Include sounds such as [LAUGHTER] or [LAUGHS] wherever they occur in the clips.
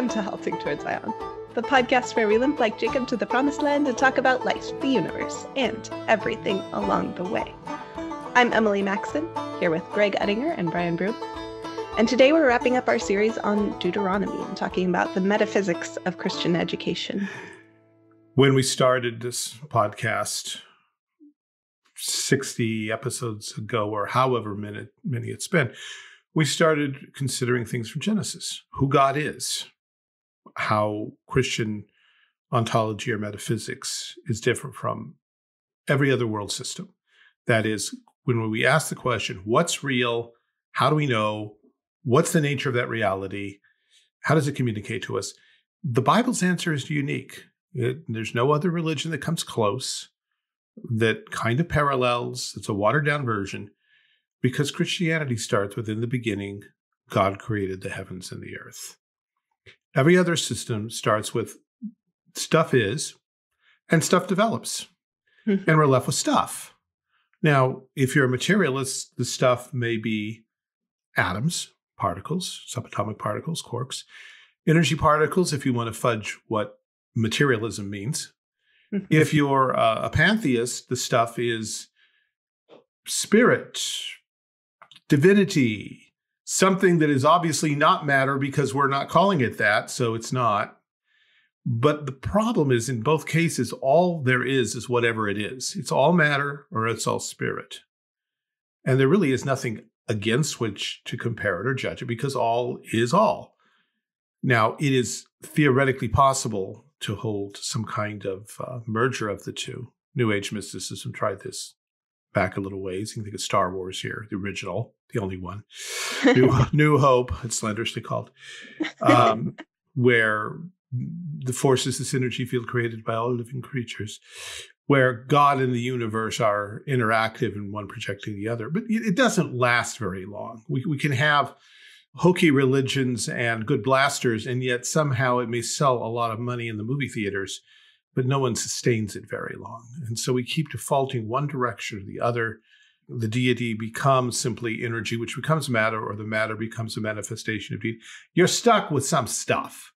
Welcome to Halting Towards Zion, the podcast where we limp like Jacob to the promised land and talk about life, the universe, and everything along the way. I'm Emily Maxon, here with Greg Uttinger and Brian Broom. And today we're wrapping up our series on Deuteronomy and talking about the metaphysics of Christian education. When we started this podcast 60 episodes ago, or however many, many it's been, we started considering things from Genesis who God is, how Christian ontology or metaphysics is different from every other world system. That is, when we ask the question, what's real? How do we know? What's the nature of that reality? How does it communicate to us? The Bible's answer is unique. It, there's no other religion that comes close, that kind of parallels. It's a watered down version because Christianity starts within the beginning, God created the heavens and the earth. Every other system starts with stuff is, and stuff develops, mm-hmm. and we're left with stuff. Now, if you're a materialist, the stuff may be atoms, particles, subatomic particles, quarks, energy particles, if you want to fudge what materialism means. Mm-hmm. If you're a pantheist, the stuff is spirit, divinity, something that is obviously not matter because we're not calling it that, so it's not. But the problem is, in both cases, all there is is whatever it is. It's all matter or it's all spirit. And there really is nothing against which to compare it or judge it because all is all. Now, it is theoretically possible to hold some kind of uh, merger of the two. New Age mysticism tried this back a little ways. You can think of Star Wars here, the original, the only one. New, [LAUGHS] [LAUGHS] New Hope, it's slanderously called, um, where the force is this energy field created by all living creatures, where God and the universe are interactive and one projecting the other. But it doesn't last very long. We, we can have hokey religions and good blasters, and yet somehow it may sell a lot of money in the movie theaters but no one sustains it very long. And so we keep defaulting one direction or the other. The deity becomes simply energy, which becomes matter, or the matter becomes a manifestation of deity. You're stuck with some stuff.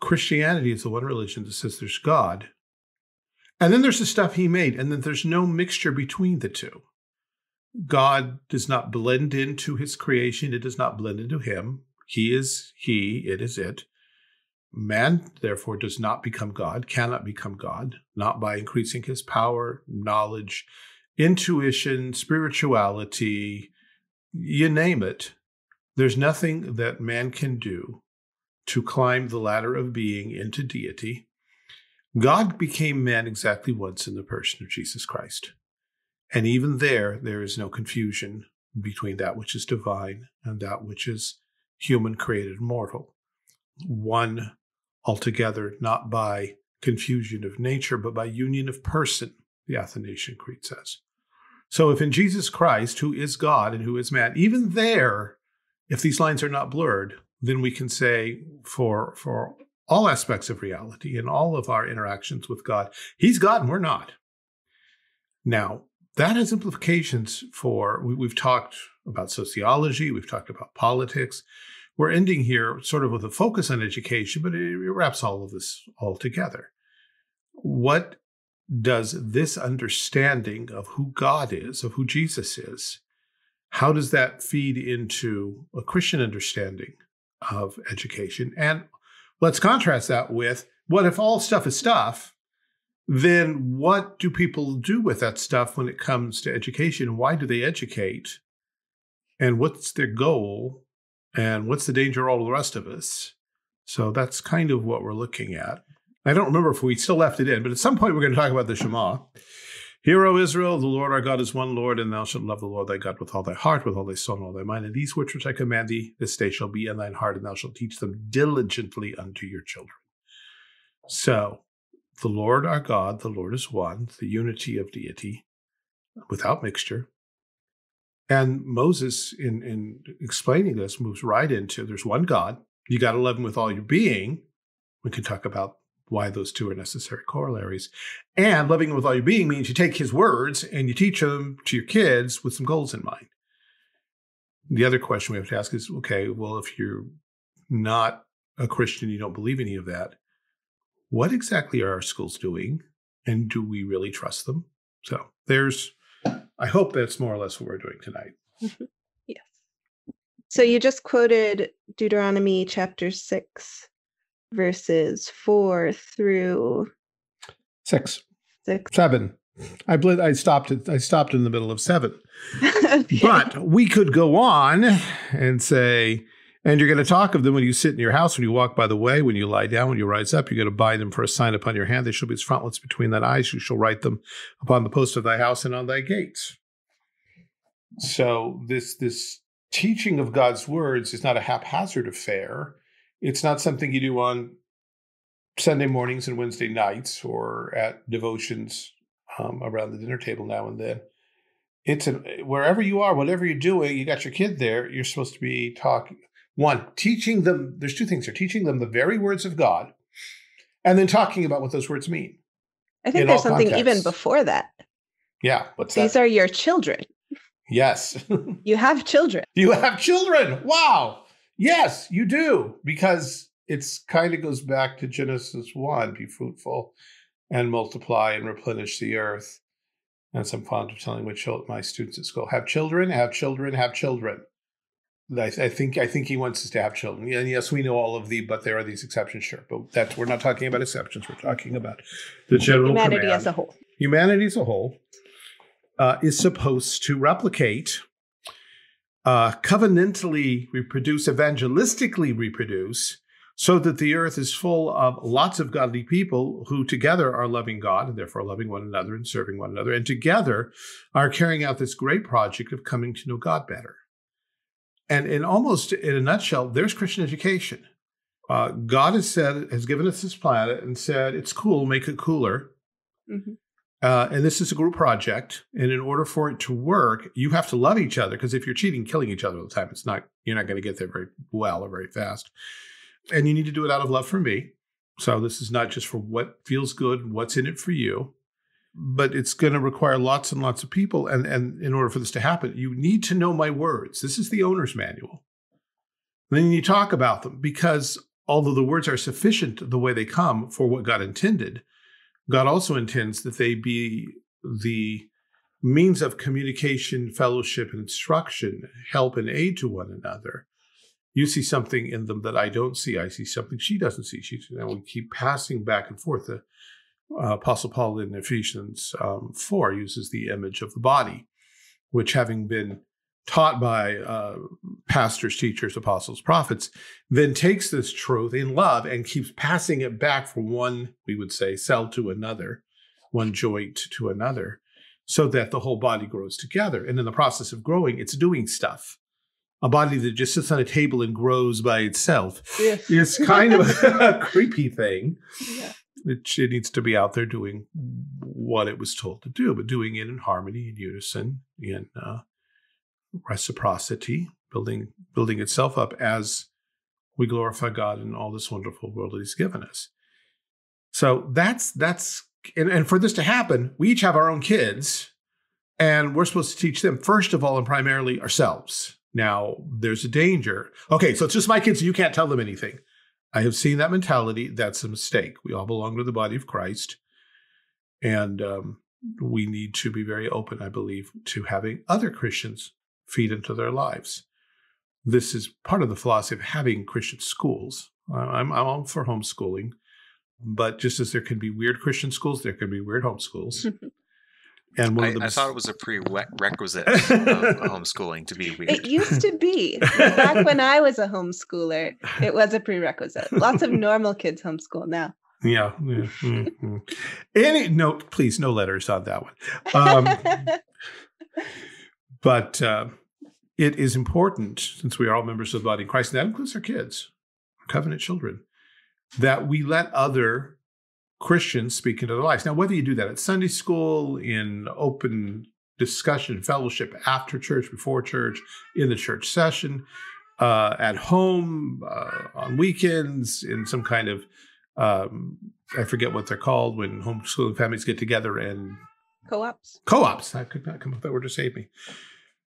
Christianity is the one religion that says there's God. And then there's the stuff he made, and then there's no mixture between the two. God does not blend into his creation, it does not blend into him. He is he, it is it. Man, therefore, does not become God, cannot become God, not by increasing his power, knowledge, intuition, spirituality, you name it. There's nothing that man can do to climb the ladder of being into deity. God became man exactly once in the person of Jesus Christ. And even there, there is no confusion between that which is divine and that which is human, created, mortal. One altogether, not by confusion of nature, but by union of person, the Athanasian Creed says. So if in Jesus Christ, who is God and who is man, even there, if these lines are not blurred, then we can say for, for all aspects of reality and all of our interactions with God, He's God and we're not. Now, that has implications for, we, we've talked about sociology, we've talked about politics, we're ending here sort of with a focus on education, but it, wraps all of this all together. What does this understanding of who God is, of who Jesus is, how does that feed into a Christian understanding of education? And let's contrast that with what if all stuff is stuff? Then what do people do with that stuff when it comes to education? Why do they educate? And what's their goal? And what's the danger all the rest of us? So that's kind of what we're looking at. I don't remember if we still left it in, but at some point we're going to talk about the Shema. Hear, O Israel, the Lord our God is one Lord, and thou shalt love the Lord thy God with all thy heart, with all thy soul, and all thy mind. And these words which I command thee this day shall be in thine heart, and thou shalt teach them diligently unto your children. So, the Lord our God, the Lord is one, the unity of deity, without mixture, and Moses, in, in explaining this, moves right into there's one God. You got to love him with all your being. We can talk about why those two are necessary corollaries. And loving him with all your being means you take his words and you teach them to your kids with some goals in mind. The other question we have to ask is okay, well, if you're not a Christian, you don't believe any of that. What exactly are our schools doing? And do we really trust them? So there's, I hope that's more or less what we're doing tonight. Mm-hmm. yes. So you just quoted Deuteronomy chapter 6, verses 4 through six, six. seven. I bl- I stopped it. I stopped in the middle of seven. [LAUGHS] okay. But we could go on and say, and you're going to talk of them when you sit in your house, when you walk by the way, when you lie down, when you rise up. You're going to bind them for a sign upon your hand. They shall be as frontlets between thine eyes. You shall write them upon the post of thy house and on thy gates. So this this teaching of God's words is not a haphazard affair. It's not something you do on Sunday mornings and Wednesday nights or at devotions um, around the dinner table now and then. It's an, wherever you are, whatever you're doing, you got your kid there. You're supposed to be talking. One, teaching them. There's two things here: teaching them the very words of God, and then talking about what those words mean. I think there's something contexts. even before that. Yeah, what's that? These that? are your children. Yes. [LAUGHS] you have children. You have children. Wow. Yes, you do. Because it's kind of goes back to Genesis 1 be fruitful and multiply and replenish the earth. And so I'm fond of telling my, my students at school have children, have children, have children. I, I, think I think he wants us to have children. And yes, we know all of the, but there are these exceptions, sure. But that's we're not talking about exceptions. We're talking about the general humanity command. as a whole. Humanity as a whole uh, is supposed to replicate, uh, covenantally reproduce, evangelistically reproduce, so that the earth is full of lots of godly people who together are loving God and therefore loving one another and serving one another, and together are carrying out this great project of coming to know God better. And in almost in a nutshell, there's Christian education. Uh, God has said, has given us this planet and said, it's cool, make it cooler. Mm-hmm. Uh, and this is a group project. And in order for it to work, you have to love each other because if you're cheating, killing each other all the time, it's not you're not going to get there very well or very fast. And you need to do it out of love for me. So this is not just for what feels good, what's in it for you, but it's going to require lots and lots of people. And and in order for this to happen, you need to know my words. This is the owner's manual. And then you talk about them because although the words are sufficient the way they come for what God intended, God also intends that they be the means of communication, fellowship, instruction, help and aid to one another. You see something in them that I don't see. I see something she doesn't see. She, and we keep passing back and forth. Uh, Apostle Paul in Ephesians um, 4 uses the image of the body, which having been taught by uh, pastors, teachers, apostles, prophets, then takes this truth in love and keeps passing it back from one, we would say, cell to another, one joint to another, so that the whole body grows together. And in the process of growing, it's doing stuff. A body that just sits on a table and grows by itself yes. is kind of [LAUGHS] a creepy thing. Yeah. It, it needs to be out there doing what it was told to do, but doing it in harmony, in unison, in uh, reciprocity, building building itself up as we glorify God in all this wonderful world that He's given us. So that's that's and, and for this to happen, we each have our own kids, and we're supposed to teach them first of all and primarily ourselves. Now, there's a danger. Okay, so it's just my kids, and you can't tell them anything. I have seen that mentality. That's a mistake. We all belong to the body of Christ. And um, we need to be very open, I believe, to having other Christians feed into their lives. This is part of the philosophy of having Christian schools. I'm, I'm all for homeschooling, but just as there can be weird Christian schools, there can be weird homeschools. [LAUGHS] And one I, of the I thought it was a prerequisite [LAUGHS] of homeschooling to be weird. It used to be. [LAUGHS] Back when I was a homeschooler, it was a prerequisite. Lots of normal kids homeschool now. Yeah. yeah. Mm-hmm. Any no, please, no letters on that one. Um, [LAUGHS] but uh, it is important, since we are all members of the body of Christ, and that includes our kids, our covenant children, that we let other Christians speak into their lives. Now, whether you do that at Sunday school, in open discussion, fellowship after church, before church, in the church session, uh, at home, uh, on weekends, in some kind of um, I forget what they're called when homeschooling families get together and co-ops. Co-ops. I could not come up with that word to save me.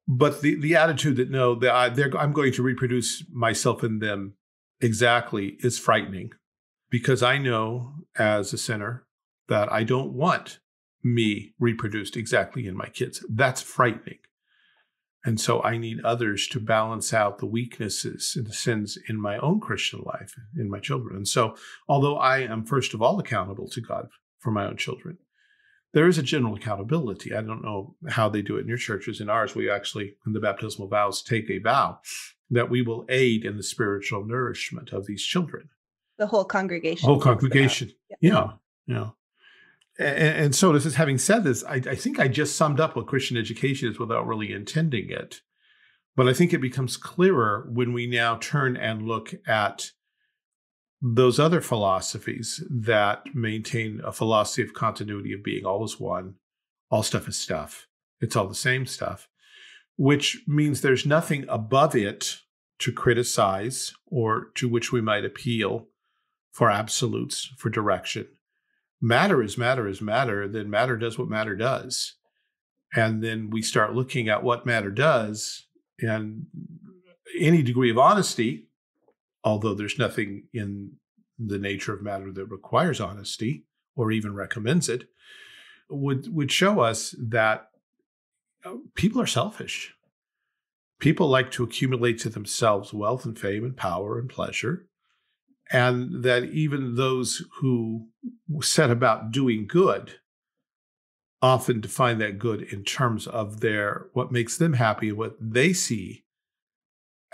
But the the attitude that no, that I, I'm going to reproduce myself in them exactly is frightening because I know as a sinner that I don't want me reproduced exactly in my kids. That's frightening. And so I need others to balance out the weaknesses and the sins in my own Christian life, in my children. And so, although I am first of all accountable to God for my own children, there is a general accountability. I don't know how they do it in your churches. In ours, we actually, in the baptismal vows, take a vow that we will aid in the spiritual nourishment of these children. The whole congregation. Whole congregation. Yeah. yeah. Yeah. And, and so, this is having said this, I, I think I just summed up what Christian education is without really intending it. But I think it becomes clearer when we now turn and look at those other philosophies that maintain a philosophy of continuity of being all is one, all stuff is stuff. It's all the same stuff, which means there's nothing above it to criticize or to which we might appeal for absolutes, for direction matter is matter is matter, then matter does what matter does. And then we start looking at what matter does and any degree of honesty, although there's nothing in the nature of matter that requires honesty or even recommends it, would would show us that uh, people are selfish. People like to accumulate to themselves wealth and fame and power and pleasure and that even those who set about doing good often define that good in terms of their what makes them happy what they see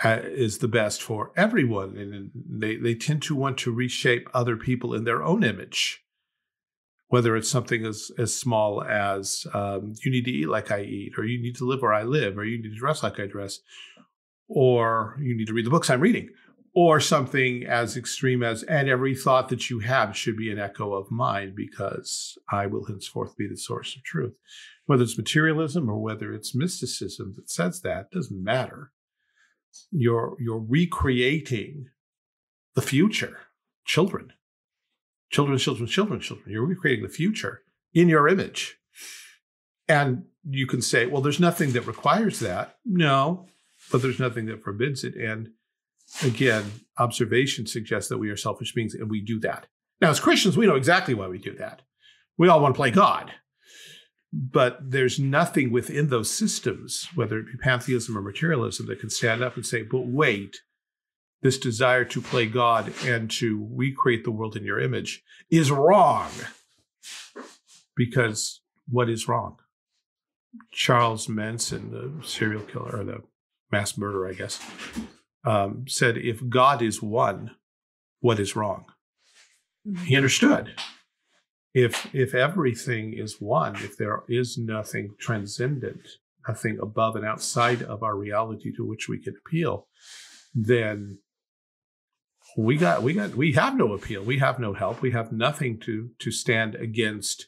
uh, is the best for everyone. And they, they tend to want to reshape other people in their own image. Whether it's something as, as small as um, you need to eat like i eat or you need to live where i live or you need to dress like i dress or you need to read the books i'm reading or something as extreme as, and every thought that you have should be an echo of mine because I will henceforth be the source of truth. Whether it's materialism or whether it's mysticism that says that doesn't matter. You're, you're recreating the future, children, children, children, children, children. You're recreating the future in your image. And you can say, well, there's nothing that requires that. No, but there's nothing that forbids it. And again, observation suggests that we are selfish beings and we do that. Now, as Christians, we know exactly why we do that. We all want to play God. But there's nothing within those systems, whether it be pantheism or materialism, that can stand up and say, but wait, this desire to play God and to recreate the world in your image is wrong. Because what is wrong? Charles Manson, the serial killer, or the mass murderer, I guess, um, said, if God is one, what is wrong? Mm-hmm. He understood. If if everything is one, if there is nothing transcendent, nothing above and outside of our reality to which we can appeal, then we got we got we have no appeal. We have no help. We have nothing to to stand against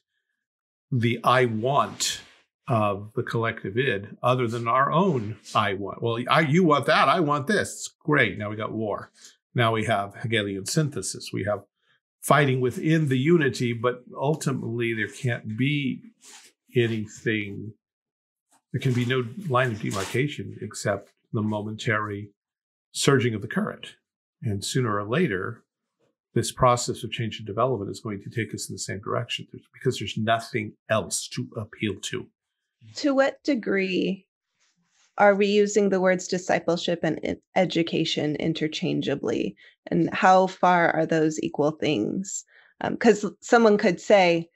the I want of the collective id other than our own I want. Well, I, you want that, I want this. Great. Now we got war. Now we have Hegelian synthesis. We have fighting within the unity, but ultimately there can't be anything, there can be no line of demarcation except the momentary surging of the current. And sooner or later, this process of change and development is going to take us in the same direction because there's nothing else to appeal to to what degree are we using the words discipleship and education interchangeably? And how far are those equal things? Because um, someone could say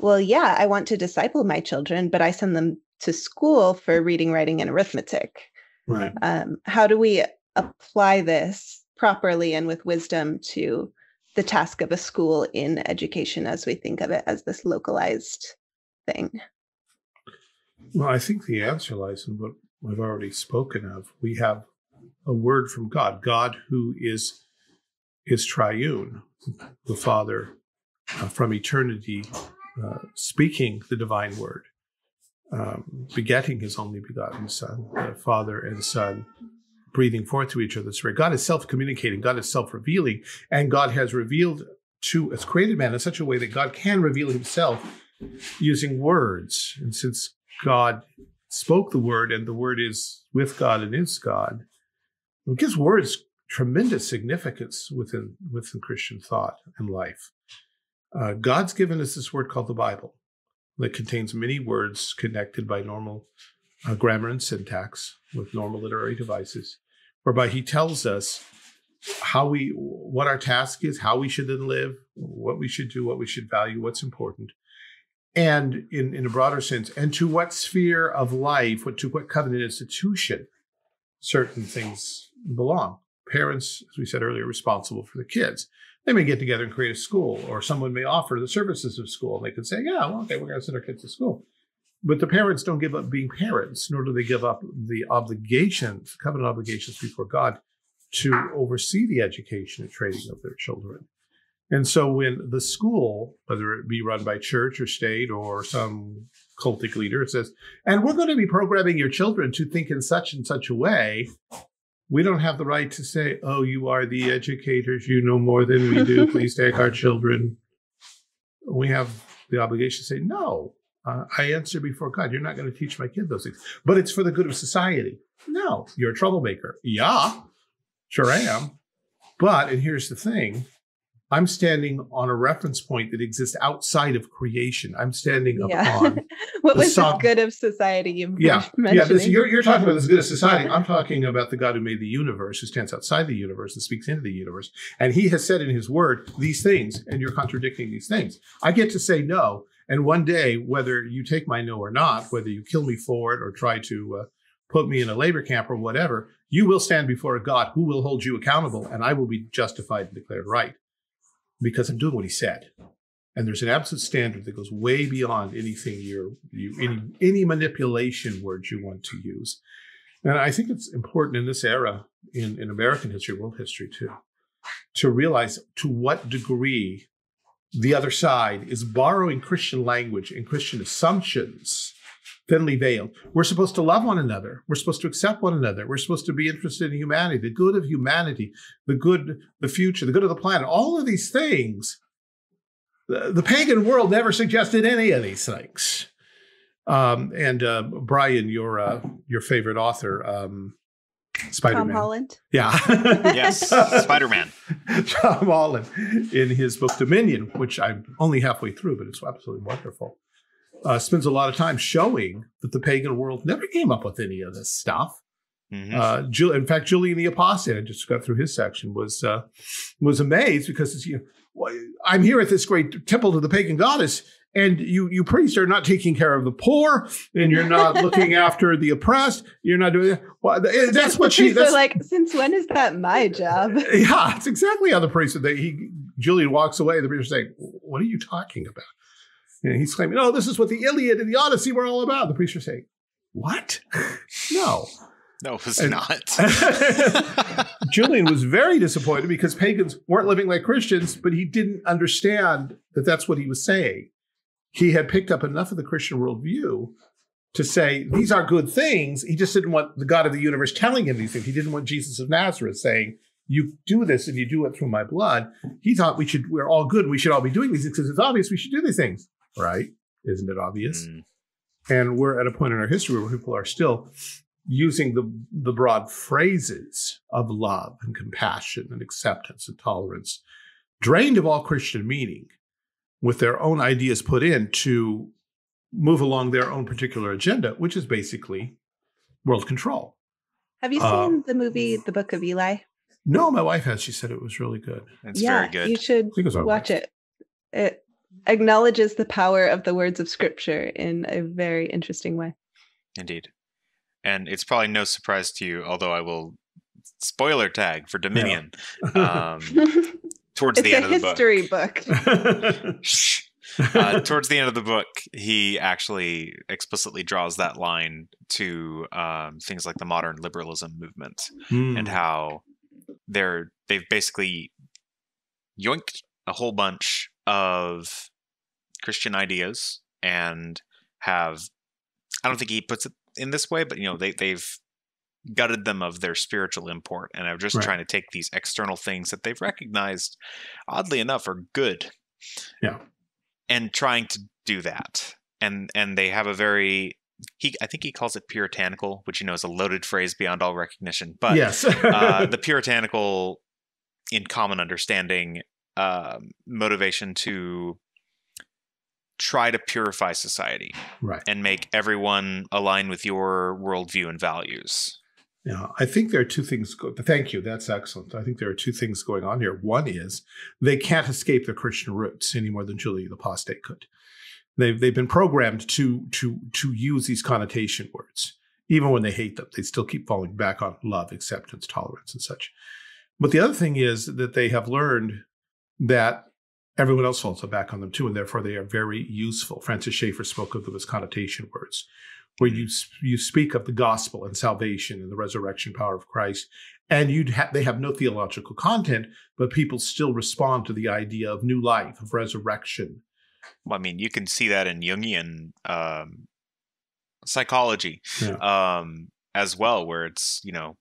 well yeah i want to disciple my children but i send them to school for reading writing and arithmetic. Right. Um, how do we apply this properly and with wisdom to the task of a school in education as we think of it as this localized thing well, I think the answer lies in what I've already spoken of. We have a word from God, God who is is triune, the Father uh, from eternity, uh, speaking the divine word, um, begetting His only begotten Son, the Father and Son breathing forth to each other. Spirit. God is self-communicating. God is self-revealing, and God has revealed to us created man in such a way that God can reveal Himself using words. And since God spoke the word, and the word is with God and is God. It gives words tremendous significance within within Christian thought and life. Uh, God's given us this word called the Bible that contains many words connected by normal uh, grammar and syntax with normal literary devices, whereby He tells us how we what our task is, how we should then live, what we should do, what we should value, what's important, and in in a broader sense, and to what sphere of life, what to what covenant institution certain things belong. Parents, as we said earlier, responsible for the kids. They may get together and create a school, or someone may offer the services of school. And they could say, "Yeah, well, okay, we're going to send our kids to school." But the parents don't give up being parents, nor do they give up the obligations, covenant obligations before God to oversee the education and training of their children. And so when the school, whether it be run by church or state or some cultic leader, says, and we're going to be programming your children to think in such and such a way, we don't have the right to say, oh, you are the educators, you know more than we do, please [LAUGHS] take our children. We have the obligation to say, no, uh, I answer before God. You're not going to teach my kid those things, but it's for the good of society. No, you're a troublemaker. Yeah, Sure I am. But, and here's the thing I'm standing on a reference point that exists outside of creation. I'm standing yeah. upon [LAUGHS] what was the good of society you yeah yeah this, you're, you're talking about this good of society. I'm [LAUGHS] talking about the God who made the universe, who stands outside the universe and speaks into the universe, and He has said in His Word these things, and you're contradicting these things. I get to say no, and one day, whether you take my no or not, whether you kill me for it or try to uh, put me in a labor camp or whatever, you will stand before a God who will hold you accountable, and I will be justified and declared right because I'm doing what He said. And there's an absolute standard that goes way beyond anything you're, you any any manipulation words you want to use. And I think it's important in this era, in, in American history, world history too, to realize to what degree the other side is borrowing Christian language and Christian assumptions thinly veiled. We're supposed to love one another. We're supposed to accept one another. We're supposed to be interested in humanity, the good of humanity, the good, the future, the good of the planet. All of these things. The, the pagan world never suggested any of these things. Um, and uh, Brian, your uh, your favorite author, um, Spider Man. Tom Holland. Yeah. [LAUGHS] yes, Spider Man. [LAUGHS] Tom Holland in his book Dominion, which I'm only halfway through, but it's absolutely wonderful uh, spends a lot of time showing that the pagan world never came up with any of this stuff. Mm-hmm. Uh, in fact, Julian the Apostate, I just got through his section, was uh, was amazed because you know, I'm here at this great temple to the pagan goddess, and you you priests are not taking care of the poor, and you're not [LAUGHS] looking after the oppressed. You're not doing well, that's what she. That's, so like, since when is that my job? [LAUGHS] Yeah, it's exactly how the priest. They, he Julian walks away. The priest is saying, "What are you talking about?" And he's claiming, oh, this is what the Iliad and the Odyssey were all about. The priests are saying, what? [LAUGHS] no. No, it's and, not. [LAUGHS] [LAUGHS] Julian was very disappointed because pagans weren't living like Christians, but he didn't understand that that's what he was saying. He had picked up enough of the Christian worldview to say these are good things. He just didn't want the God of the universe telling him these things. He didn't want Jesus of Nazareth saying, "You do this and you do it through my blood." He thought we should. We're all good. We should all be doing these things because it's obvious we should do these things right? Isn't it obvious? Mm. And we're at a point in our history where people are still using the, the broad phrases of love and compassion and acceptance and tolerance, drained of all Christian meaning, with their own ideas put in to move along their own particular agenda, which is basically world control. Have you uh, seen uh, the movie The Book of Eli? No, my wife has. She said it was really good. It's yeah, very good. You should watch it. It acknowledges the power of the words of scripture in a very interesting way. Indeed. And it's probably no surprise to you, although I will spoiler tag for Dominion. Yeah. [LAUGHS] Um, [LAUGHS] towards it's the end of the history book. [LAUGHS] book. uh, towards the end of the book, he actually explicitly draws that line to um, things like the modern liberalism movement mm. and how they're they've basically yoinked a whole bunch of Christian ideas and have I don't think he puts it in this way, but you know, they they've gutted them of their spiritual import and are just right. trying to take these external things that they've recognized oddly enough are good. Yeah. And trying to do that. And and they have a very he I think he calls it puritanical, which you know is a loaded phrase beyond all recognition. But yes, uh, [LAUGHS] the puritanical, in common understanding, uh, motivation to try to purify society right. and make everyone align with your worldview and values. Yeah, I think there are two things. Go- Thank you. That's excellent. I think there are two things going on here. One is they can't escape their Christian roots any more than Julian the Apostate could. They've they've been programmed to to to use these connotation words, even when they hate them. They still keep falling back on love, acceptance, tolerance, and such. But the other thing is that they have learned that everyone else falls back on them too, and therefore they are very useful. Francis Schaeffer spoke of them as connotation words where you you speak of the gospel and salvation and the resurrection power of Christ, and you'd ha- they have no theological content, but people still respond to the idea of new life, of resurrection. Well, I mean, you can see that in Jungian um, psychology Yeah. um, as well, where it's you know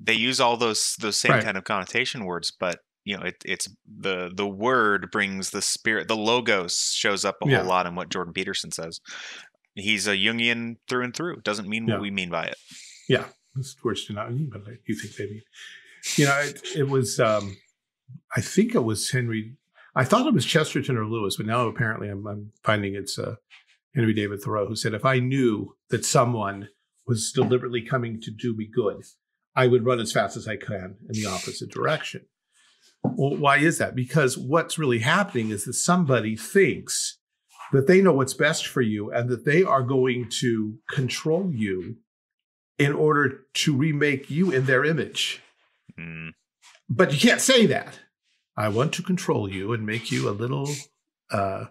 they use all those those same Right. kind of connotation words, but you know it, it's the the word brings the spirit. The logos shows up a Yeah. whole lot in what Jordan Peterson says. He's a Jungian through and through. Doesn't mean Yeah. what we mean by it. Yeah, words do not mean, but you think they mean. You know, it, it was. Um, I think it was Henry. I thought it was Chesterton or Lewis, but now apparently I'm, I'm finding it's uh, Henry David Thoreau who said, "If I knew that someone was deliberately coming to do me good, I would run as fast as I can in the opposite direction." Well, why is that? Because what's really happening is that somebody thinks that they know what's best for you and that they are going to control you in order to remake you in their image. Mm, But you can't say that. I want to control you and make you a little uh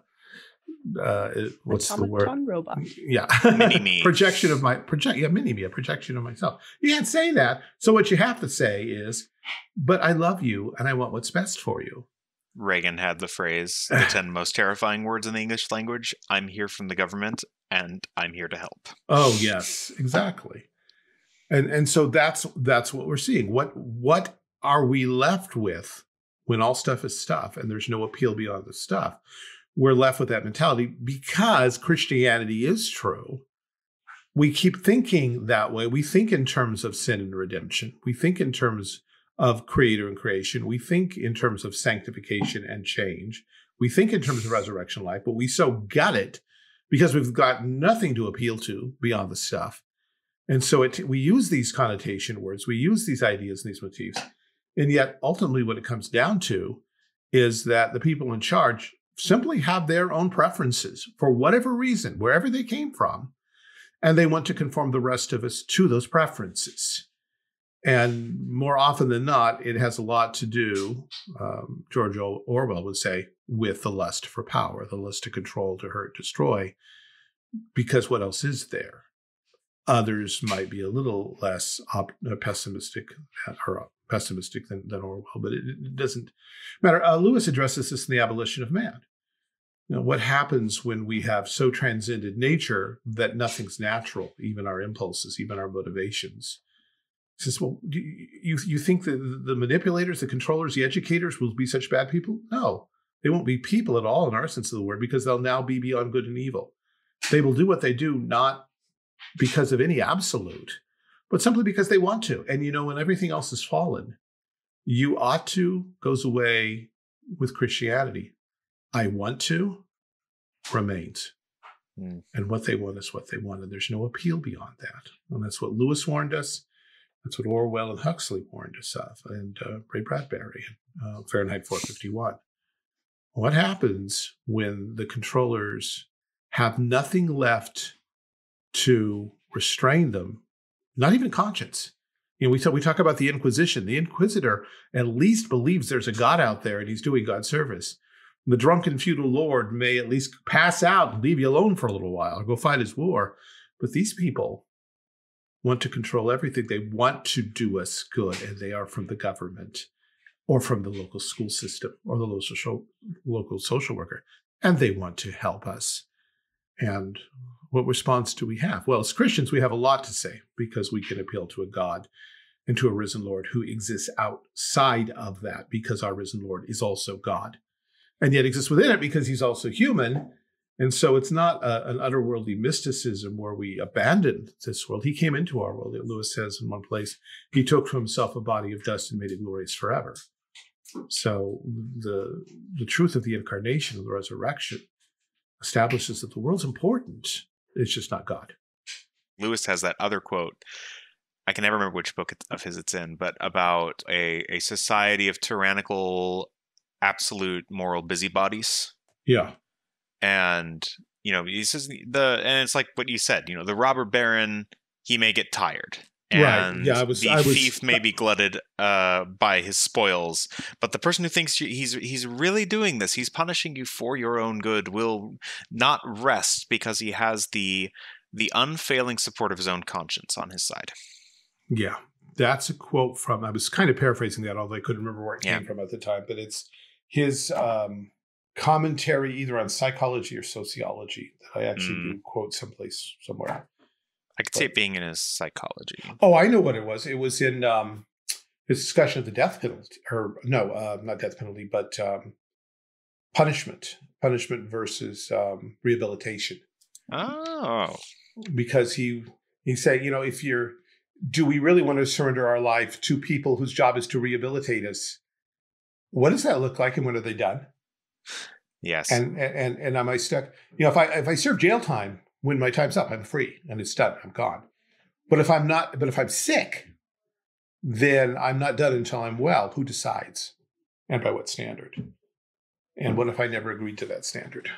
uh what's the word? Robot. Yeah. Mini-me. [LAUGHS] projection of my project yeah, mini me, a projection of myself. You can't say that. So what you have to say is, but I love you and I want what's best for you. Reagan had the phrase, the [LAUGHS] 10 most terrifying words in the English language I'm here from the government and I'm here to help. Oh yes, exactly. And and so that's that's what we're seeing. What what are we left with when all stuff is stuff and there's no appeal beyond the stuff? We're left with that mentality because Christianity is true. We keep thinking that way. We think in terms of sin and redemption. We think in terms of creator and creation. We think in terms of sanctification and change. We think in terms of resurrection life, but we so gut it because we've got nothing to appeal to beyond the stuff. And so it, we use these connotation words, we use these ideas and these motifs. And yet, ultimately, what it comes down to is that the people in charge simply have their own preferences for whatever reason, wherever they came from, and they want to conform the rest of us to those preferences. And more often than not, it has a lot to do, um, George Orwell would say, with the lust for power, the lust to control, to hurt, destroy. Because what else is there? Others might be a little less op- uh, pessimistic or pessimistic than, than Orwell, but it, it doesn't matter. Uh, Lewis addresses this in The Abolition of Man. You know, what happens when we have so transcended nature that nothing's natural, even our impulses, even our motivations? He says, well, you, you think that the manipulators, the controllers, the educators will be such bad people? No, they won't be people at all in our sense of the word because they'll now be beyond good and evil. They will do what they do not because of any absolute, but simply because they want to. And you know, when everything else has fallen, you ought to goes away with Christianity. I want to remains. Mm. And what they want is what they want. And there's no appeal beyond that. And that's what Lewis warned us. That's what Orwell and Huxley warned us of, and uh, Ray Bradbury, uh, Fahrenheit 451. What happens when the controllers have nothing left to restrain them? Not even conscience. You know, we talk, we talk about the Inquisition. The Inquisitor at least believes there's a God out there and he's doing God service. The drunken feudal lord may at least pass out and leave you alone for a little while or go fight his war. But these people want to control everything. They want to do us good, and they are from the government or from the local school system or the local social, local social worker, and they want to help us. And what response do we have? Well, as Christians, we have a lot to say because we can appeal to a God and to a risen Lord who exists outside of that because our risen Lord is also God and yet exists within it because he's also human And so it's not a, an otherworldly mysticism where we abandon this world. He came into our world. Lewis says in one place, he took for himself a body of dust and made it glorious forever. So the the truth of the incarnation of the resurrection establishes that the world's important. It's just not God. Lewis has that other quote. I can never remember which book of his it's in, but about a, a society of tyrannical, absolute moral busybodies. Yeah. And, you know, he says the, and it's like what you said, you know, the robber baron, he may get tired. And right. Yeah, I was. The I was, thief may be glutted uh, by his spoils, but the person who thinks he's he's really doing this, he's punishing you for your own good, will not rest because he has the the unfailing support of his own conscience on his side. Yeah, that's a quote from. I was kind of paraphrasing that, although I couldn't remember where it came from at the time. But it's his um, commentary either on psychology or sociology that I actually mm. do quote someplace somewhere. I could but, see it being in his psychology. Oh, I know what it was. It was in um, his discussion of the death penalty, or no, uh, not death penalty, but um, punishment, punishment versus um, rehabilitation. Oh, because he he said, you know, if you're, do we really want to surrender our life to people whose job is to rehabilitate us? What does that look like, and when are they done? Yes. And and and am I stuck? You know, if I if I serve jail time when my time's up, I'm free and it's done. I'm gone. But if I'm not, but if I'm sick, then I'm not done until I'm well. Who decides? And by what standard? And what if I never agreed to that standard?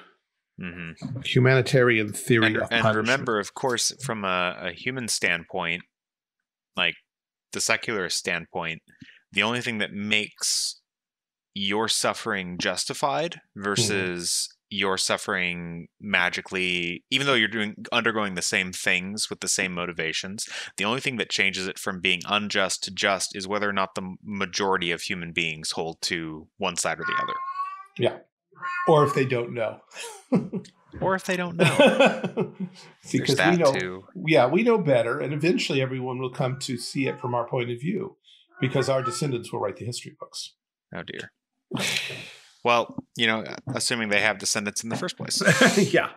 Mm-hmm. Humanitarian theory and, of and remember, of course, from a, a human standpoint, like the secular standpoint, the only thing that makes your suffering justified mm-hmm. versus your suffering magically even though you're doing undergoing the same things with the same motivations the only thing that changes it from being unjust to just is whether or not the majority of human beings hold to one side or the other. Yeah. Or if they don't know. Or if they don't [LAUGHS] know. Because we know too. yeah we know better and eventually everyone will come to see it from our point of view because our descendants will write the history books. Oh dear [LAUGHS] well, you know, assuming they have descendants in the first place. [LAUGHS] yeah.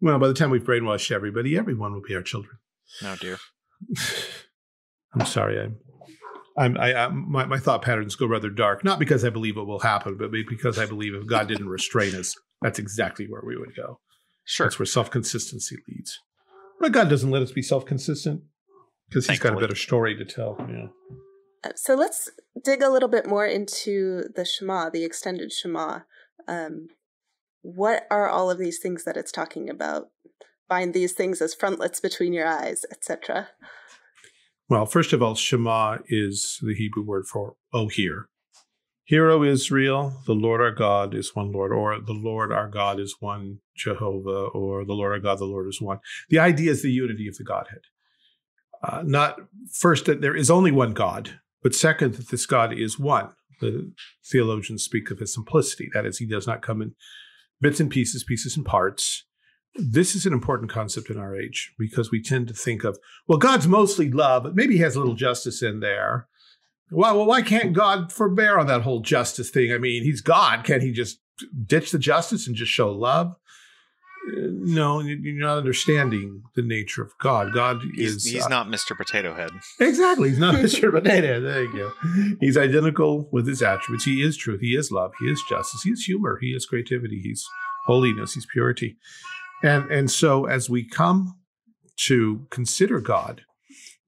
Well, by the time we've brainwashed everybody, everyone will be our children. No, dear. [SIGHS] I'm sorry. I'm. I'm. I, I, my, my thought patterns go rather dark, not because I believe it will happen, but because I believe if God didn't restrain us, that's exactly where we would go. Sure. That's where self consistency leads. But God doesn't let us be self consistent because He's got a better story to tell. Yeah. Uh, so let's dig a little bit more into the Shema, the extended Shema. Um, what are all of these things that it's talking about? Bind these things as frontlets between your eyes, etc. Well, first of all, Shema is the Hebrew word for "Oh, hear." Hear, O Israel, the Lord our God is one Lord, or the Lord our God is one Jehovah, or the Lord our God, the Lord is one. The idea is the unity of the Godhead. Uh, not first that there is only one God, but second, that this God is one. The theologians speak of his simplicity. That is, he does not come in bits and pieces, pieces and parts. This is an important concept in our age because we tend to think of, well, God's mostly love, but maybe he has a little justice in there. Why, well, why can't God forbear on that whole justice thing? I mean, he's God. Can't he just ditch the justice and just show love? No, you're not understanding the nature of God. God he's, is. He's uh, not Mr. Potato Head. Exactly. He's not [LAUGHS] Mr. Potato Head. There you go. He's identical with his attributes. He is truth. He is love. He is justice. He is humor. He is creativity. He's holiness. He's purity. And, and so as we come to consider God,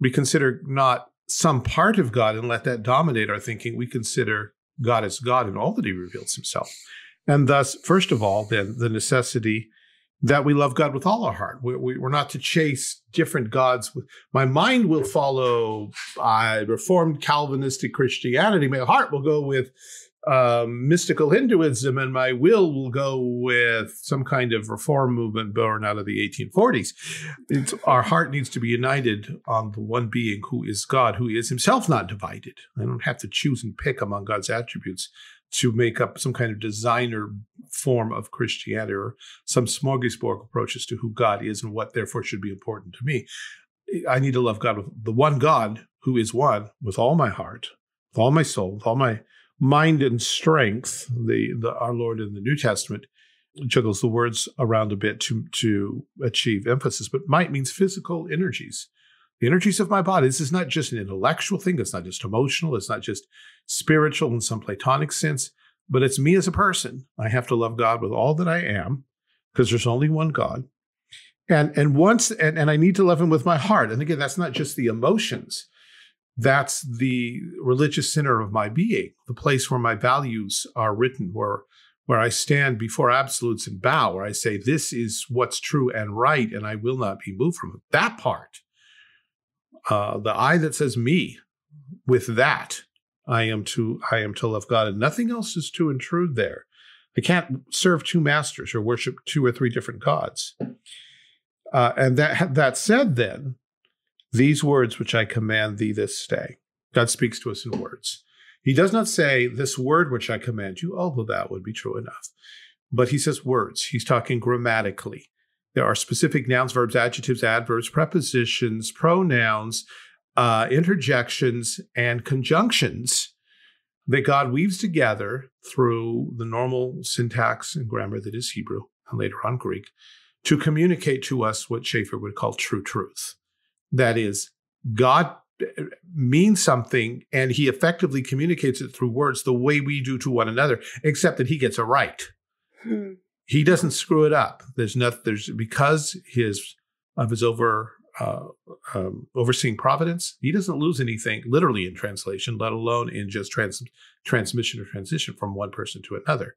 we consider not some part of God and let that dominate our thinking. We consider God as God in all that he reveals himself. And thus, first of all, then the necessity that we love God with all our heart. We, we, are not to chase different gods. My mind will follow uh, Reformed Calvinistic Christianity. My heart will go with um, mystical Hinduism, and my will will go with some kind of reform movement born out of the 1840s. It's, our heart needs to be united on the one being who is God, who is himself not divided. I don't have to choose and pick among God's attributes to make up some kind of designer form of Christianity or some smorgasbord approaches to who God is and what therefore should be important to me. I need to love God with the one God who is one with all my heart, with all my soul, with all my mind and strength, the, the our Lord in the New Testament, juggles the words around a bit to to achieve emphasis. But might means physical energies, the energies of my body. This is not just an intellectual thing. It's not just emotional. It's not just spiritual in some Platonic sense. But it's me as a person. I have to love God with all that I am, because there's only one God. And and once and, and I need to love him with my heart. And again, that's not just the emotions. That's the religious center of my being, the place where my values are written, where where I stand before absolutes and bow, where I say, This is what's true and right, and I will not be moved from it. That part, uh, the I that says me, with that, I am to I am to love God, and nothing else is to intrude there. I can't serve two masters or worship two or three different gods. Uh, and that that said, then these words which I command thee this day. God speaks to us in words. He does not say, This word which I command you, although that would be true enough. But he says words. He's talking grammatically. There are specific nouns, verbs, adjectives, adverbs, prepositions, pronouns, uh, interjections, and conjunctions that God weaves together through the normal syntax and grammar that is Hebrew and later on Greek to communicate to us what Schaeffer would call true truth. That is, God means something and he effectively communicates it through words the way we do to one another, except that he gets it right. Hmm. He doesn't screw it up. There's nothing, there's because his of his over uh, um, overseeing providence, he doesn't lose anything literally in translation, let alone in just trans- transmission or transition from one person to another.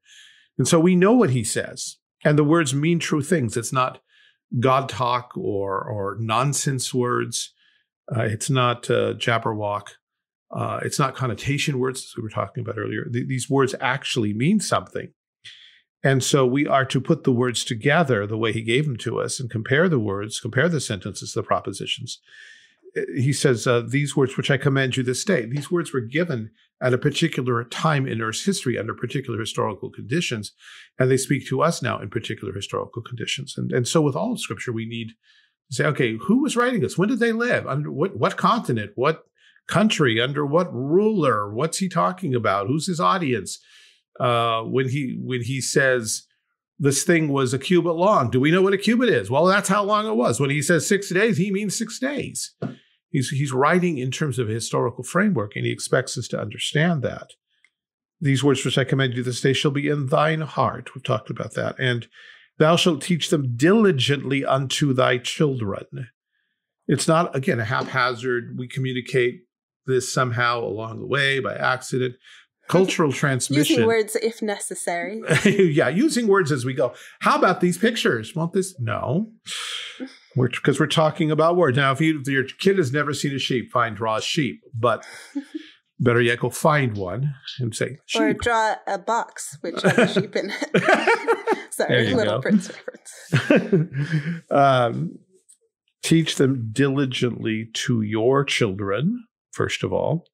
And so we know what he says, and the words mean true things. It's not God talk or or nonsense words. Uh, it's not uh, jabberwock. Uh, it's not connotation words, as we were talking about earlier. Th- these words actually mean something. And so we are to put the words together the way he gave them to us and compare the words, compare the sentences, the propositions. He says, uh, These words which I command you this day, these words were given at a particular time in Earth's history under particular historical conditions, and they speak to us now in particular historical conditions. And, and so with all of Scripture, we need to say, okay, who was writing this? When did they live? Under what what continent? What country? Under what ruler? What's he talking about? Who's his audience? Uh, when he when he says this thing was a cubit long, do we know what a cubit is? Well, that's how long it was. When he says six days, he means six days. He's he's writing in terms of a historical framework, and he expects us to understand that. These words which I command you this day shall be in thine heart. We've talked about that, and Thou shalt teach them diligently unto thy children. It's not, again, a haphazard, we communicate this somehow along the way by accident. Cultural transmission. Using words if necessary. [LAUGHS] yeah, using words as we go. How about these pictures? Want this? No. Because we're, we're, talking about words. Now, if, you, if your kid has never seen a sheep, fine, draw a sheep. But [LAUGHS] Better yet, go find one and say, sheep. or draw a box which has [LAUGHS] a sheep in it. Sorry, little go. Prince reference. um, teach them diligently to your children, first of all.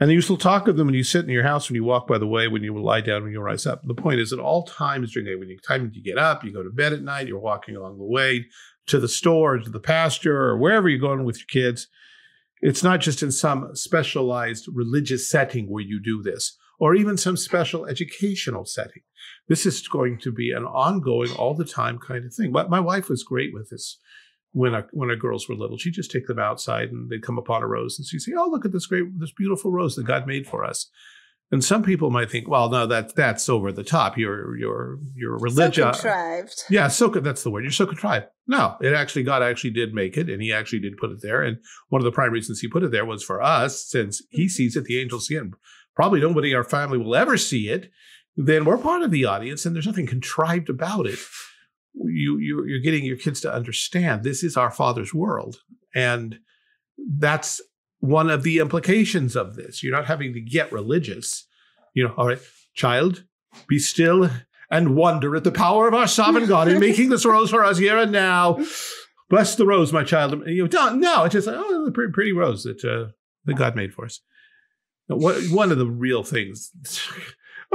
And you still talk of them when you sit in your house, when you walk by the way, when you lie down, when you rise up. The point is, at all times during the day, when you time you get up, you go to bed at night, you're walking along the way to the store, to the pasture, or wherever you're going with your kids it's not just in some specialized religious setting where you do this, or even some special educational setting. This is going to be an ongoing, all the time kind of thing. But my wife was great with this when our, when our girls were little. She'd just take them outside and they'd come upon a rose and she'd say, Oh, look at this great, this beautiful rose that God made for us. And some people might think, well, no, that that's over the top. You're you're you're religious. So contrived. Yeah, so that's the word. You're so contrived. No, it actually God actually did make it, and He actually did put it there. And one of the prime reasons He put it there was for us, since He mm-hmm. sees it, the angels see it. Probably nobody in our family will ever see it. Then we're part of the audience, and there's nothing contrived about it. You you're, you're getting your kids to understand this is our Father's world, and that's one of the implications of this. You're not having to get religious. You know, all right, child, be still and wonder at the power of our sovereign God in making this rose for us here and now. Bless the rose, my child. You know, no, it's just like, oh, pretty, pretty rose that, uh, that God made for us. One of the real things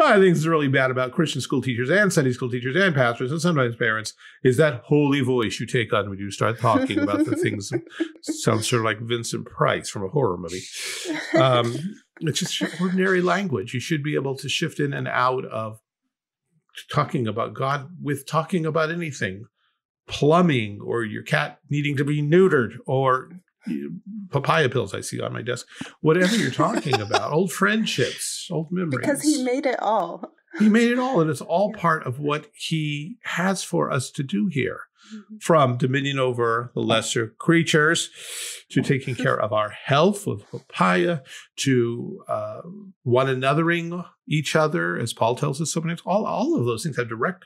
I think is really bad about Christian school teachers and Sunday school teachers and pastors and sometimes parents is that holy voice you take on when you start talking about the things. [LAUGHS] sounds sort of like Vincent Price from a horror movie. Um, it's just ordinary language. You should be able to shift in and out of talking about God with talking about anything plumbing or your cat needing to be neutered or papaya pills I see on my desk. Whatever you're talking [LAUGHS] about, old friendships, old memories. Because he made it all. he made it all, and it's all part of what he has for us to do here. Mm-hmm. From dominion over the lesser creatures to taking [LAUGHS] care of our health with papaya to uh, one anothering each other, as Paul tells us so many times. All, all of those things have direct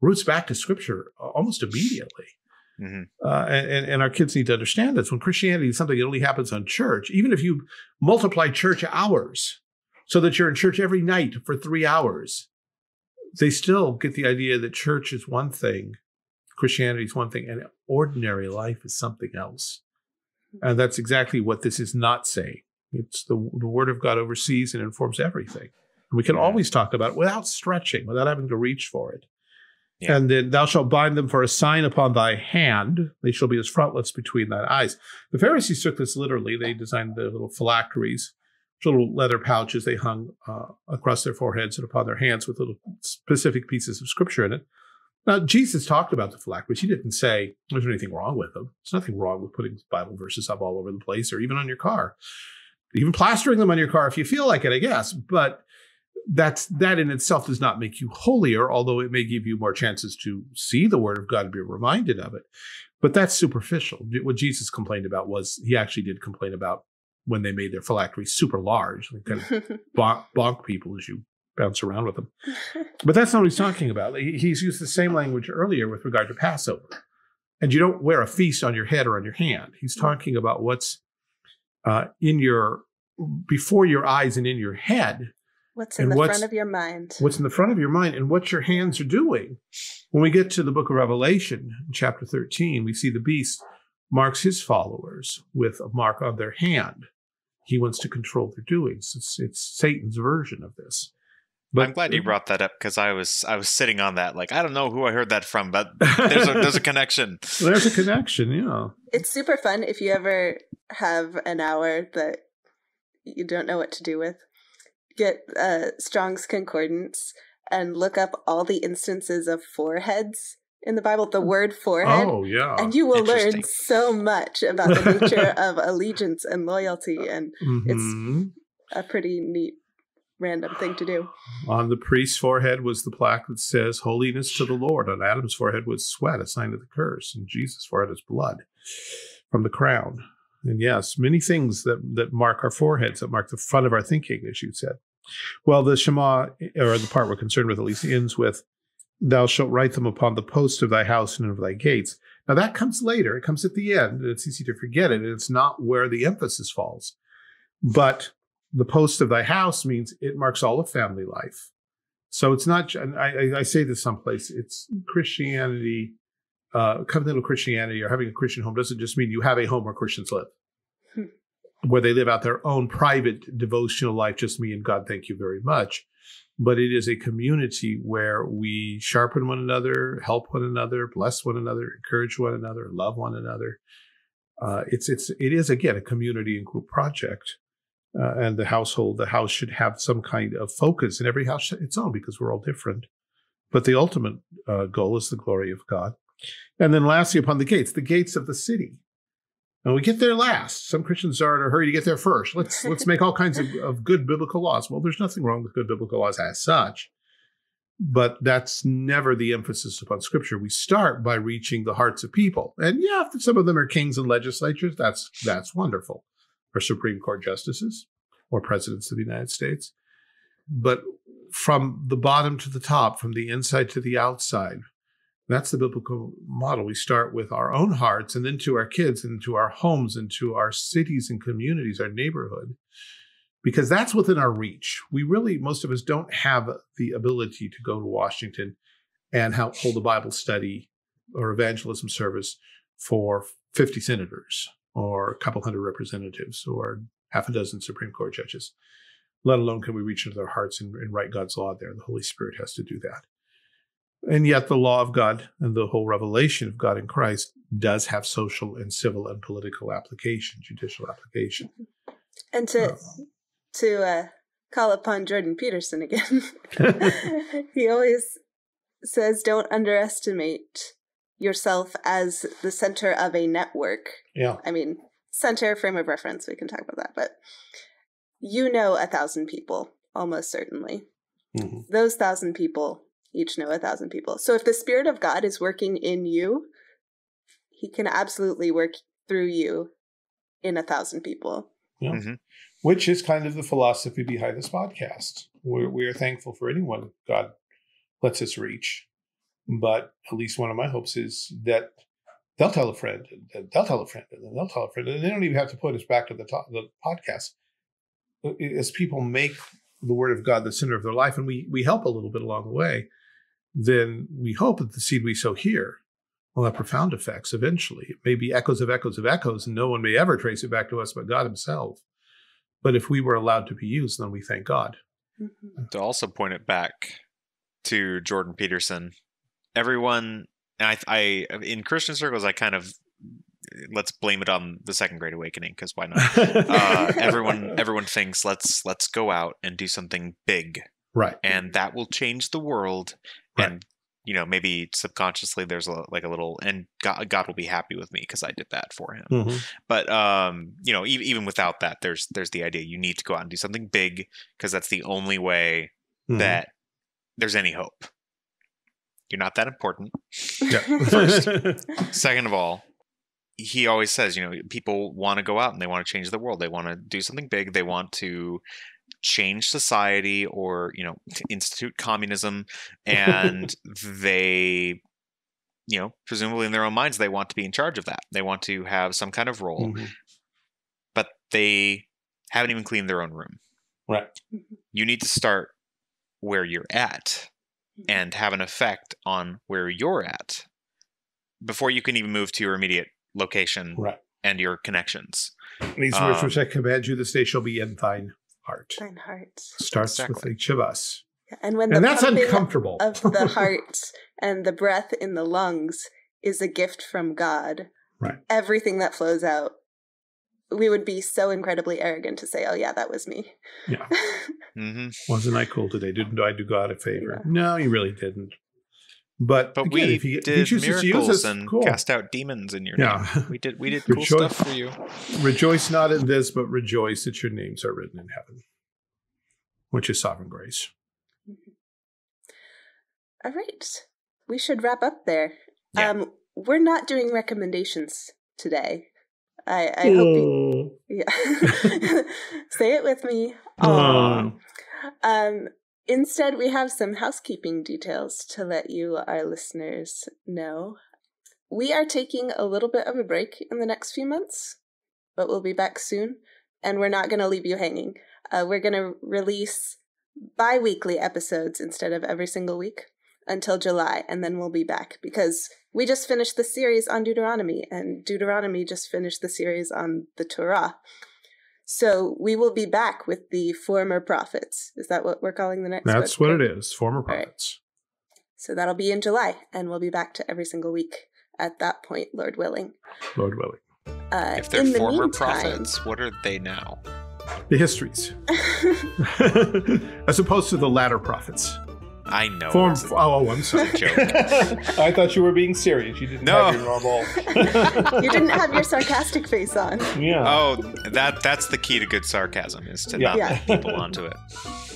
roots back to scripture almost immediately. Mm-hmm. Uh, and, and our kids need to understand this. When Christianity is something that only happens on church, even if you multiply church hours so that you're in church every night for three hours, they still get the idea that church is one thing, Christianity is one thing, and ordinary life is something else. And that's exactly what this is not saying. It's the, the word of God oversees and informs everything. And we can always talk about it without stretching, without having to reach for it. Yeah. And then thou shalt bind them for a sign upon thy hand. They shall be as frontlets between thine eyes. The Pharisees took this literally. They designed the little phylacteries, little leather pouches they hung uh, across their foreheads and upon their hands with little specific pieces of scripture in it. Now, Jesus talked about the phylacteries. He didn't say there's anything wrong with them. There's nothing wrong with putting Bible verses up all over the place or even on your car. Even plastering them on your car if you feel like it, I guess. But that's that in itself does not make you holier, although it may give you more chances to see the word of God and be reminded of it. But that's superficial. What Jesus complained about was he actually did complain about when they made their phylacteries super large, like kind of [LAUGHS] bonk, bonk people as you bounce around with them. But that's not what he's talking about. He's used the same language earlier with regard to Passover. And you don't wear a feast on your head or on your hand. He's talking about what's uh, in your before your eyes and in your head What's in the what's, front of your mind? What's in the front of your mind and what your hands are doing. When we get to the book of Revelation, chapter 13, we see the beast marks his followers with a mark on their hand. He wants to control their doings. It's, it's Satan's version of this. But, I'm glad you brought that up because I was I was sitting on that like I don't know who I heard that from, but [LAUGHS] there's a there's a connection. there's a connection, yeah. It's super fun if you ever have an hour that you don't know what to do with get uh, Strong's Concordance and look up all the instances of foreheads in the Bible, the word forehead. Oh, yeah. And you will learn so much about the nature [LAUGHS] of allegiance and loyalty. And mm-hmm. it's a pretty neat random thing to do. On the priest's forehead was the plaque that says holiness to the Lord. On Adam's forehead was sweat, a sign of the curse. And Jesus' forehead is blood from the crown. And yes, many things that, that mark our foreheads, that mark the front of our thinking, as you said. Well, the Shema, or the part we're concerned with at least, ends with, Thou shalt write them upon the post of thy house and of thy gates. Now that comes later. It comes at the end. It's easy to forget it. And it's not where the emphasis falls. But the post of thy house means it marks all of family life. So it's not, I, I say this someplace, it's Christianity, uh, covenantal Christianity or having a Christian home doesn't just mean you have a home where Christians live where they live out their own private devotional life, just me and God, thank you very much. But it is a community where we sharpen one another, help one another, bless one another, encourage one another, love one another. Uh, it's it's it is again a community and group project, uh, and the household, the house should have some kind of focus, and every house its own because we're all different. But the ultimate uh, goal is the glory of God. And then lastly, upon the gates, the gates of the city. And we get there last. Some Christians are in a hurry to get there first. Let's let's make all kinds of, of good biblical laws. Well, there's nothing wrong with good biblical laws as such, but that's never the emphasis upon Scripture. We start by reaching the hearts of people, and yeah, some of them are kings and legislatures. That's that's wonderful, or Supreme Court justices, or presidents of the United States. But from the bottom to the top, from the inside to the outside, that's the biblical model. We start with our own hearts and then to our kids and to our homes and to our cities and communities, our neighborhood, because that's within our reach. We really, most of us don't have the ability to go to Washington and hold a Bible study or evangelism service for 50 senators or a couple hundred representatives or half a dozen Supreme Court judges. Let alone can we reach into their hearts and, and write God's law there. The Holy Spirit has to do that. And yet, the law of God and the whole revelation of God in Christ does have social and civil and political application, judicial application. And to uh, to uh, call upon Jordan Peterson again, [LAUGHS] he always says don't underestimate yourself as the center of a network. Yeah. I mean, center frame of reference, we can talk about that, but you know a thousand people, almost certainly. Mhm. Those thousand people each know a thousand people. So if the Spirit of God is working in you, he can absolutely work through you in a thousand people. Mm-hmm. Which is kind of the philosophy behind this podcast. We're, we are thankful for anyone God lets us reach. But at least one of my hopes is that they'll tell a friend, and they'll tell a friend, and then they'll tell a friend, and they don't even have to put us back to the top, the podcast. Uh, as people make the Word of God the center of their life, and we we help a little bit along the way, then we hope that the seed we sow here will have profound effects eventually. It may be echoes of echoes of echoes, and no one may ever trace it back to us but God Himself. But if we were allowed to be used, then we thank God. Mm-hmm. to also point it back to Jordan Peterson, everyone, and I, I in Christian circles, I kind of let's blame it on the Second Great Awakening because why not? [LAUGHS] Uh, everyone, everyone thinks let's let's go out and do something big, right. and that will change the world, Right. and you know maybe subconsciously there's a like a little and God, God will be happy with me because I did that for him Mhm. but um you know even, even without that there's there's the idea you need to go out and do something big because that's the only way Mhm. that there's any hope you're not that important Yeah. [LAUGHS] First. [LAUGHS] second of all he always says you know people want to go out and they want to change the world they want to do something big they want to change society or you know to institute communism and [LAUGHS] they you know presumably in their own minds they want to be in charge of that they want to have some kind of role Mhm. but they haven't even cleaned their own room. Right. You need to start where you're at Mhm. and have an effect on where you're at before you can even move to your immediate location Right. and your connections. And These words Um, which I command you this day shall be in thine heart. Thine heart. Starts with each of us. And when the And that's uncomfortable. of the [LAUGHS] heart and the breath in the lungs is a gift from God, Right. everything that flows out, we would be so incredibly arrogant to say, "Oh yeah, that was me." Yeah. [LAUGHS] hmm Wasn't I cool today? Didn't I do God a favor? Yeah. No, you really didn't. But, But again, we if he, if he did chooses to use miracles us, and cool. cast out demons in your name. Yeah. We did we did [LAUGHS] cool Rejoice. stuff for you. Rejoice not in this, but rejoice that your names are written in heaven, which is sovereign grace. All right, we should wrap up there. Yeah. Um, we're not doing recommendations today. I, I hope you. Yeah. [LAUGHS] [LAUGHS] Say it with me. Aw. Um, instead, we have some housekeeping details to let you, our listeners, know. We are taking a little bit of a break in the next few months, but we'll be back soon, and we're not going to leave you hanging. Uh, we're going to release bi weekly episodes instead of every single week until July, and then we'll be back because we just finished the series on Deuteronomy, and Deuteronomy just finished the series on the Torah. So we will be back with the former prophets. Is that what we're calling the next? That's book? what it is. Former right. prophets. So that'll be in July, and we'll be back to every single week at that point, Lord willing. Lord willing. Uh, If they're the former meantime- prophets, what are they now? The histories, [LAUGHS] [LAUGHS] as opposed to the latter prophets. I know. Form. it's a- Oh, I'm sorry. Joke. [LAUGHS] I thought you were being serious. You didn't No. have your normal. [LAUGHS] [LAUGHS] you didn't have your sarcastic face on. Yeah. Oh, that that's the key to good sarcasm is to Yeah. not Yeah. let people onto it.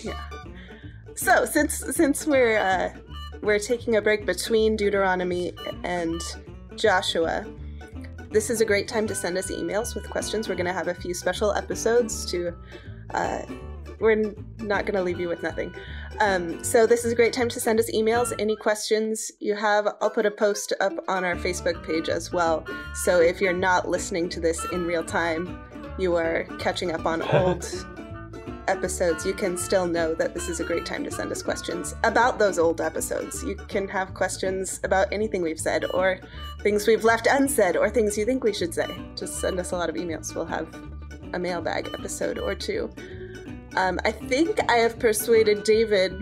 Yeah. So since since we're uh, we're taking a break between Deuteronomy and Joshua, this is a great time to send us emails with questions. We're going to have a few special episodes to. Uh, we're not going to leave you with nothing. Um, so this is a great time to send us emails. Any questions you have, I'll put a post up on our Facebook page as well. So if you're not listening to this in real time, you are catching up on old [LAUGHS] episodes, you can still know that this is a great time to send us questions about those old episodes. You can have questions about anything we've said, or things we've left unsaid, or things you think we should say. Just send us a lot of emails. We'll have a mailbag episode or two. Um, I think I have persuaded David,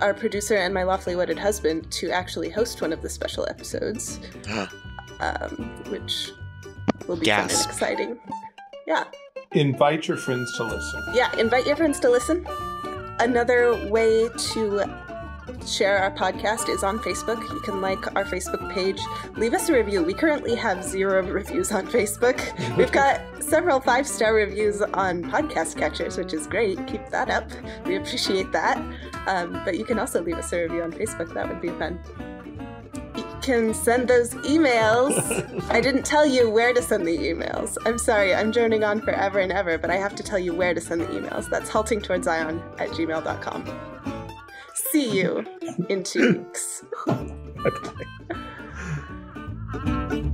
our producer and my lawfully wedded husband, to actually host one of the special episodes, um, which will be fun Gasp. and exciting. Yeah. Invite your friends to listen. yeah, invite your friends to listen. Another way to share our podcast is on Facebook. You can like our Facebook page, leave us a review. We currently have zero reviews on Facebook. We've got several five star reviews on podcast catchers, which is great. Keep that up. We appreciate that. Um, but you can also leave us a review on Facebook. That would be fun You can send those emails. [LAUGHS] I didn't tell you where to send the emails. I'm sorry, I'm droning on forever and ever, but I have to tell you where to send the emails. That's haltingtowardszion at gmail.com see you in two weeks. [LAUGHS] Bye.